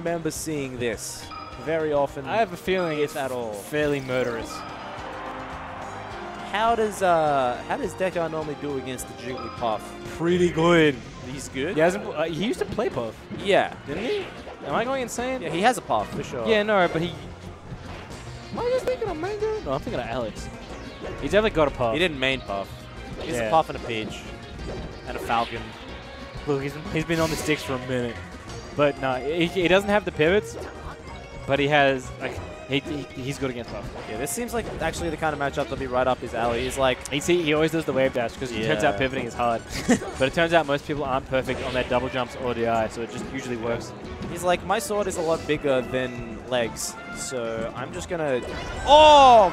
remember seeing this very often. I have a feeling if it's at all. fairly murderous. How does uh how does Dekar normally do against the Jigglypuff? Pretty good. He's good. He hasn't. Uh, he used to play Puff, Yeah. didn't he? Am I going insane? Yeah, he has a puff for sure. Yeah, no, but he. Am I just thinking of Mango? No, I'm thinking of Alex. He's definitely got a Puff. He didn't main puff. He's Yeah. a puff and a peach. And a falcon. Look, he's, he's been on the sticks for a minute. But no, he, he doesn't have the pivots, but he has, like, he, he, he's good against Puff. Yeah, this seems like actually the kind of matchup that'll be right up his alley. He's like, He, see, he always does the wave dash because it turns out pivoting is hard. but it turns out most people aren't perfect on their double jumps or DI, so it just usually works. he's like, my sword is a lot bigger than legs, so I'm just gonna. Oh!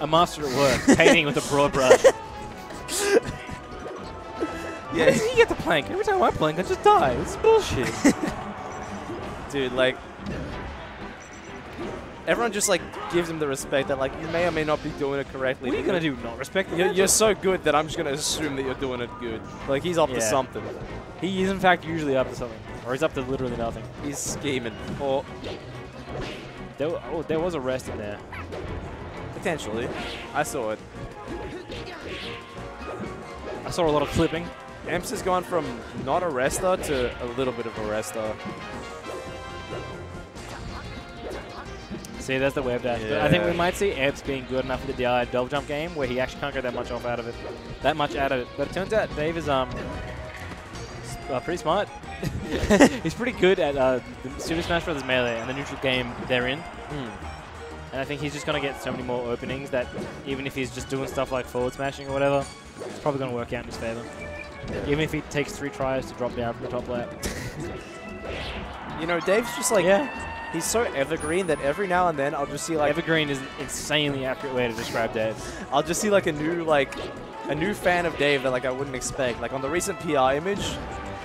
A master at work, painting with a broad brush. Yeah, you get the plank? Every time I plank, I just die. It's bullshit. dude, like. Everyone just like gives him the respect that like you may or may not be doing it correctly. what are you gonna do? Not respect the you're, you're so good that I'm just gonna assume that you're doing it good. Like he's up to something. He is in fact usually up to something, or he's up to literally nothing. He's scheming, or There, oh, there was a rest in there. potentially. I saw it. I saw a lot of clipping. Emps has gone from not a wrestler to a little bit of a wrestler. See, there's the wave dash. But I think we might see Emps being good enough with the DI double jump game where he actually can't get that much off out of it. That much out of it. But it turns out Dave is um uh, pretty smart. He's pretty good at uh, the Super Smash Bros. Melee and the neutral game they're in. And I think he's just going to get so many more openings that even if he's just doing stuff like forward smashing or whatever, it's probably going to work out in his favor. Even if he takes three tries to drop down from the top lap. You know, Dave's just like yeah. he's so evergreen that every now and then I'll just see like Evergreen is an insanely accurate way to describe Dave. I'll just see like a new like a new fan of Dave that like I wouldn't expect. Like on the recent PR image,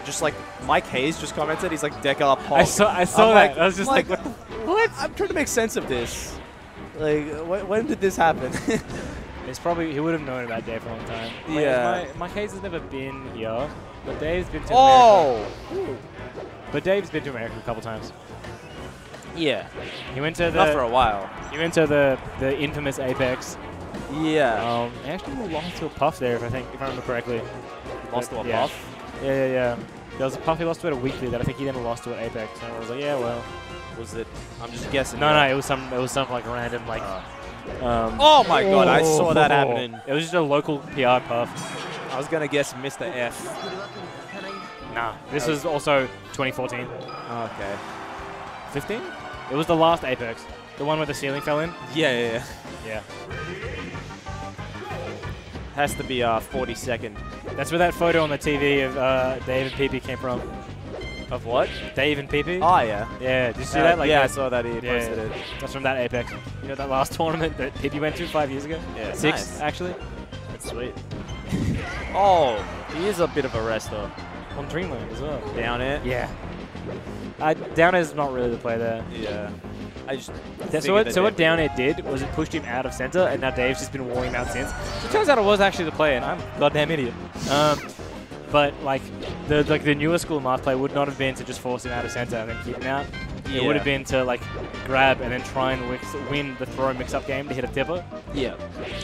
just like Mike Haze just commented, he's like Dekar Pop. I saw, I saw I'm that. I was just like, like, what what? I'm trying to make sense of this. Like, wh- when did this happen? It's probably he would have known about Dave for a long time. Like, Yeah. my, my case has never been here, but Dave's been to oh, America. But Dave's been to America a couple times. yeah, He went to the. not for a while. he went to the the infamous Apex. Yeah, Um, he actually lost to a puff there, if I think if I remember correctly. lost to a yeah. puff. Yeah, yeah, yeah. There was a puff he lost to at a weekly that I think he then lost to at Apex. And I was like, yeah, well. Was it? I'm just guessing. No, no, it was some it was some like random like. Uh, Um, oh my god, I saw that Oh. happening. It was just a local PR puff. I was gonna guess Mr. F. Nah, this was also 2014. Okay. 15? It was the last Apex. The one where the ceiling fell in? Yeah, yeah, yeah. Yeah. Has to be uh 42nd. That's where that photo on the TV of uh, Dave and came from. Of what? Dave and PP? Oh yeah. Yeah, did you see Uh, that? Like yeah, I saw that he yeah, posted yeah. it. That's from that Apex. You know that last tournament that PP went to five years ago? Yeah, Six, nice. actually. That's sweet. oh, he is a bit of a wrestler. On Dreamland as well. Down it. Yeah. Uh, Down is not really the play there. Yeah. I just. Figured so what, so what Down Air did was it pushed him out of center, and now Dave's just been walling him out since. So it turns out it was actually the play, and I'm a goddamn idiot. Um, but like the like the newer school Marth play would not have been to just force him out of center and then keep him out. It would have been to like grab and then try and win the throw mix-up game to hit a tipper. Yeah.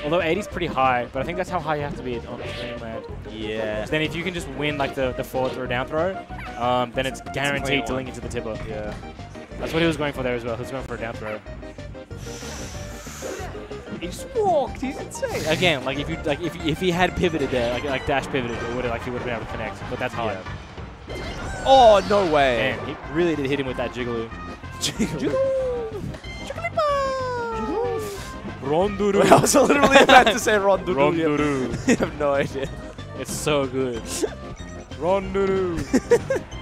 Although 80 is pretty high, but I think that's how high you have to be on Dreamland. Yeah. So then if you can just win like the, the forward throw down throw, um, then it's guaranteed to link into the tipper. Yeah. That's what he was going for there as well. He was going for a down throw. He walked. He's insane. Again, like if you like if, if he had pivoted there, like like dash pivoted, it would have like he would have been able to connect. But that's hard. Oh no way. Man, he really did hit him with that jiggly. Rondoudou. I was literally about to say Rondoudou. Rondoudou. I have no idea. It's so good. Rondoudou.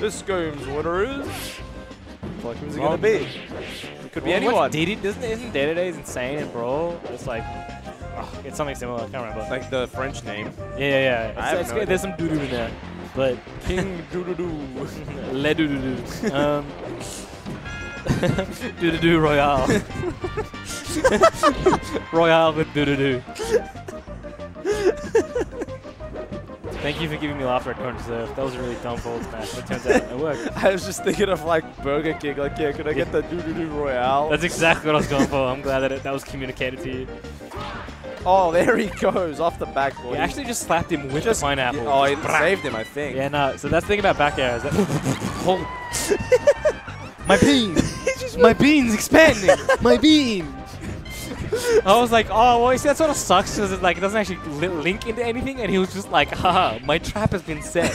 This game's winner is. Like who's it gonna be? Could be anyone. Did he? Doesn't isn't Day to Day insane in Brawl? It's like, oh, it's something similar. I can't remember. Like the French name. yeah, yeah, yeah. It's, it's no. There's some doo doo in there, but King Doo Doo Doo. Le doo doo doo. Um. doo doo doo Royale. Royale with doo doo doo. Thank you for giving me laughter I don't deserve. That was a really dumb forward smash, but it turns out it worked. I was just thinking of like Burger King. Like, yeah, could I get the doo doo doo royale? That's exactly what I was going for. I'm glad that it, that was communicated to you. oh, there he goes off the backboard. He actually just slapped him with just the pineapple. Oh, he saved him, I think. Yeah, no. So that's the thing about back air is that. Holy. Oh. My beans. My beans expanding. My beans. I was like, oh, well, you see, that sort of sucks because it, like, it doesn't actually li link into anything. And he was just like, haha, my trap has been set.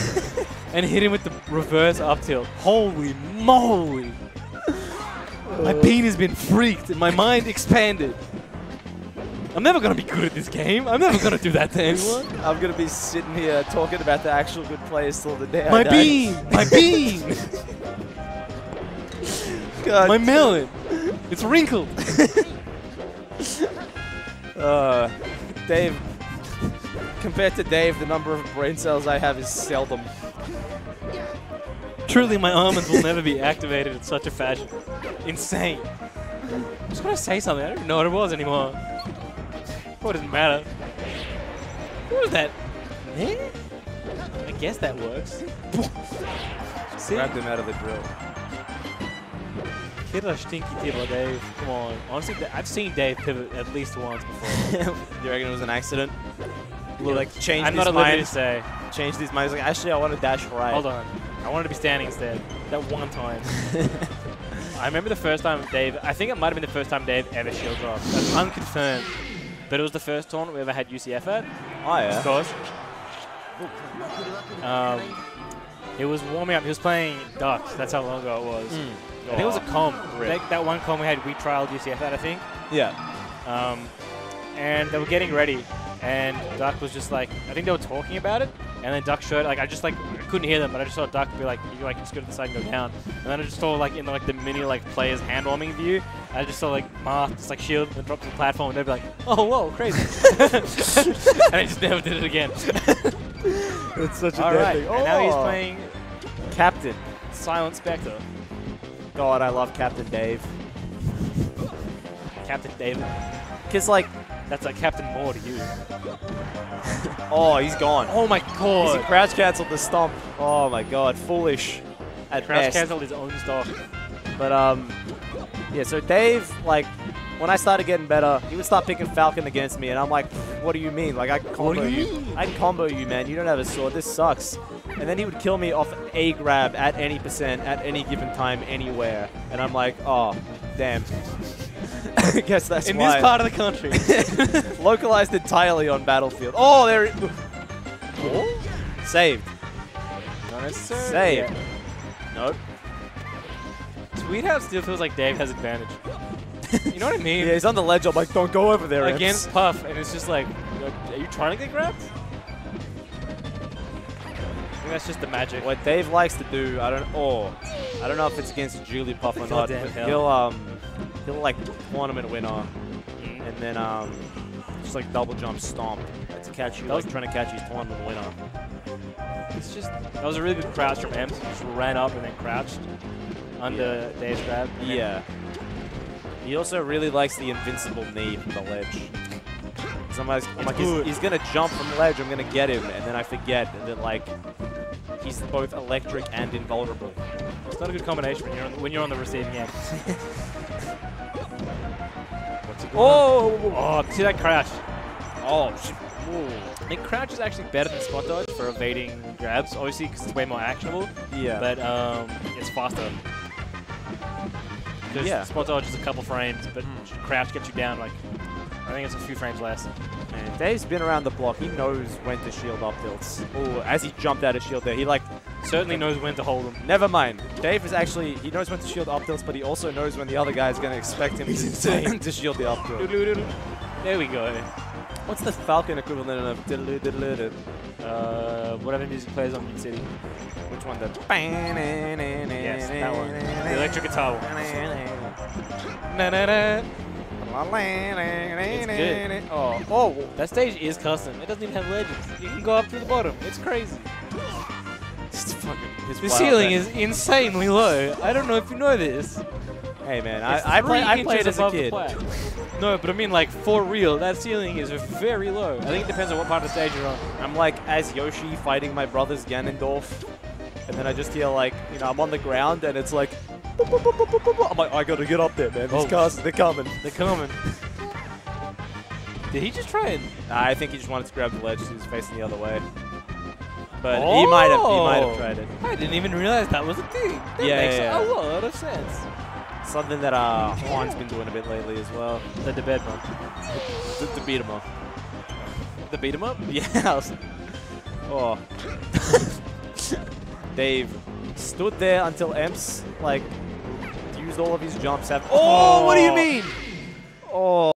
and hit him with the reverse up tilt. Holy moly. My uh. bean has been freaked and my mind expanded. I'm never going to be good at this game. I'm never going to do that to anyone. I'm gonna be sitting here talking about the actual good players till the day I My die. bean! My bean! God. My melon! It's wrinkled! Uh, Dave. Compared to Dave, the number of brain cells I have is seldom. Truly, my almonds will never be activated in such a fashion. Insane. I just want to say something. I don't even know what it was anymore. What doesn't matter? What was that? Eh? I guess that works. See? Grabbed him out of the drill. Hit a stinky tibble, Dave. Come on. Honestly, I've seen Dave pivot at least once before. you reckon it was an accident? He Look, like changed I'm not mind. to say. Changed his mind. He's like, actually, I want to dash right. Hold on. I wanted to be standing instead. That one time. I remember the first time Dave, I think it might have been the first time Dave ever shield dropped. That's unconfirmed. But it was the first tournament we ever had UCF at, oh yeah. of course. Um, it was warming up. He was playing Ducks. That's how long ago it was. Mm. I think it was a Oh, com. That, that one com we had, we trialed UCF at, I think. Yeah. Um, and they were getting ready, and Duck was just like, I think they were talking about it, and then Duck showed, like, I just like, couldn't hear them, but I just saw Duck be like, you like just go to the side and go down, and then I just saw like in like the mini like players hand warming view, I just saw like Marth just like shield and drop to the platform, and they'd be like, oh whoa, crazy, and I just never did it again. It's such a All dead right, thing. and now he's Oh. playing Captain. Silent Spectre, God, I love Captain Dave. Captain David. Cause like, That's like Captain Moore to you. oh, he's gone. Oh my god. he crouch cancelled the stomp. Oh my god, foolish at Crouch best. cancelled his own stock. But um, yeah. So Dave, like, when I started getting better, he would start picking Falcon against me, and I'm like, what do you mean? Like, I combo you you. I combo you, man. You don't have a sword. This sucks. And then he would kill me off a grab at any percent, at any given time, anywhere. And I'm like, oh, damn. I guess that's In why. this part of the country. Localized entirely on Battlefield. Oh, there. It, oh? Saved. Not necessarily. Saved. Yeah. Nope. How it still feels like Dave has advantage. You know what I mean? Yeah, he's on the ledge. I'm like, don't go over there. Against Puff, and it's just like, are you trying to get grabbed? Think that's just the magic. What Dave likes to do, I don't. Oh, I don't know if it's against Julie Puff or not. But hell. he'll um, he'll like tournament winner, Mm. and then um, just like double jump stomp to catch you, That was- like trying to catch his tournament winner. It's just that was a really good crouch from Emps. He just ran up and then crouched under Dave's grab. Yeah. He also really likes the invincible knee from the ledge. Somebody's, I'm It's like, he's, he's gonna jump from the ledge. I'm gonna get him, and then I forget, and then like, he's both electric and invulnerable. It's not a good combination when you're on the, when you're on the receiving end. What's it Oh, Oh, see that crouch. oh, shit. I think crouch is actually better than spot dodge for evading grabs, obviously because it's way more actionable. yeah. but um, it's faster. Because Yeah. spot dodge is a couple frames, but Mm. crouch gets you down like I think it's a few frames less. Man, Dave's been around the block. He knows when to shield up tilts. Oh, as he jumped out of shield there, he like, Certainly knows when to hold them. never mind. Dave is actually, he knows when to shield up tilts, but he also knows when the other guy is going to expect him to, shield the up tilt. There we go. What's the Falcon equivalent of diddle diddle diddle? Uh, whatever music plays on Mute City. Which one? The Yes, that one. The electric guitar one. It's good. Oh, oh, That stage is custom. It doesn't even have legends. You can go up to the bottom. It's crazy. it's fucking. It's The ceiling is insanely low. I don't know if you know this. Hey man, It's I, I, play, I played as a kid. No, but I mean like for real, that ceiling is very low. I think it depends on what part of the stage you're on. I'm like as Yoshi fighting my brother's Ganondorf, and then I just hear like, you know, I'm on the ground and it's like, boop, boop, boop, boop, boop, boop, boop. I'm like, I gotta get up there, man. These Oh. cars, they're coming. They're coming. Did he just try and? I think he just wanted to grab the ledge. He was facing the other way. But he might have, he might have Oh. tried it. I didn't even realize that was a thing. That Yeah, makes yeah, yeah. a lot of sense. Something that uh, Juan's been doing a bit lately as well. The, the bed one. The, the beat 'em up. The beat 'em up. Yeah. I was- oh. Dave stood there until Emps like used all of his jumps. Have Oh, what do you oh. mean? Oh.